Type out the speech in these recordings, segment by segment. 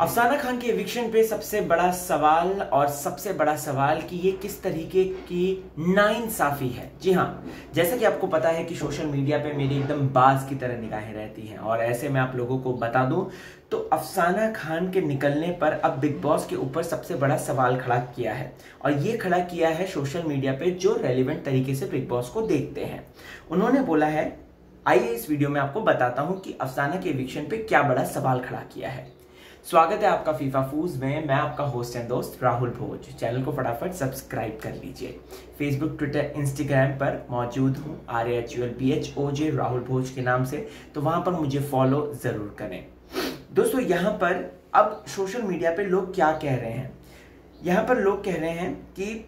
अफसाना खान के एविक्शन पे सबसे बड़ा सवाल और सबसे बड़ा सवाल कि ये किस तरीके की नाइंसाफी है। जी हाँ जैसा कि आपको पता है कि सोशल मीडिया पे मेरी एकदम बाज की तरह निगाहें रहती हैं और ऐसे में आप लोगों को बता दूँ तो अफसाना खान के निकलने पर अब बिग बॉस के ऊपर सबसे बड़ा सवाल खड़ा किया है और ये खड़ा किया है सोशल मीडिया पे जो रेलिवेंट तरीके से बिग बॉस को देखते हैं। उन्होंने बोला है, आइए इस वीडियो में आपको बताता हूँ कि अफसाना के एविक्शन पे क्या बड़ा सवाल खड़ा किया है। स्वागत है आपका फीफा फूज में। मैं आपका होस्ट एंड दोस्त राहुल भोज। चैनल को फटाफट सब्सक्राइब कर लीजिए। फेसबुक ट्विटर इंस्टाग्राम पर मौजूद हूँ R H U L H O J Rahul Bhoj के नाम से। तो वहाँ पर मुझे फॉलो ज़रूर करें। दोस्तों, यहाँ पर अब सोशल मीडिया पे लोग क्या कह रहे हैं? यहाँ पर लोग कह रहे हैं कि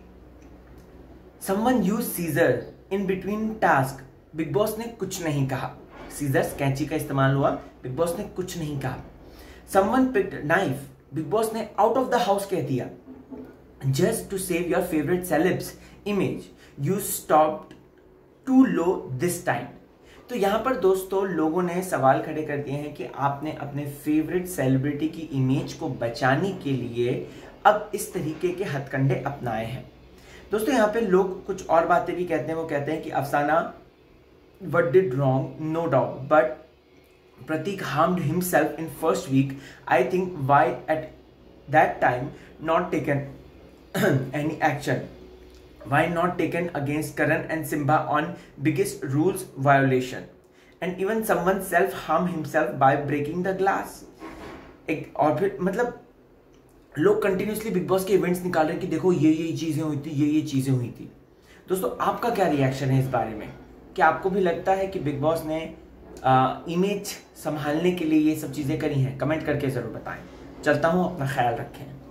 someone use scissor in between task Bigg Boss ने कुछ नहीं कहा। सीजर कैंची का इस्तेमाल हुआ। बिग बॉस ने कुछ नहीं कहा। Someone picked knife Bigg Boss ने आउट ऑफ़ द हाउस कह दिया just to save your favourite celebs image you stop to low this time तो यहाँ पर दोस्तों, लोगों ने सवाल खड़े कर दिए हैं कि आपने अपने फेवरेट सेलिब्रिटी की इमेज को बचाने के लिए अब इस तरीके के हथकंडे अपनाए हैं। दोस्तों, यहाँ पे लोग कुछ और बातें भी कहते हैं। वो कहते हैं कि, Afsana what did wrong no doubt but Pratik harmed himself in first week. I think why at that time not taken any action. Why not taken against Karan and Simba on biggest rules violation? And even someone self harm himself by breaking the glass. एक और फिर मतलब लोग continuously Bigg Boss के events निकाल रहे हैं कि देखो ये ये चीज़ें हुई थी ये ये चीज़ें हुई थी दोस्तों आपका क्या रिएक्शन है इस बारे में क्या आपको भी लगता है कि बिग बॉस ने इमेज संभालने के लिए ये सब चीज़ें करी हैं। कमेंट करके ज़रूर बताएँ। चलता हूँ, अपना ख्याल रखें।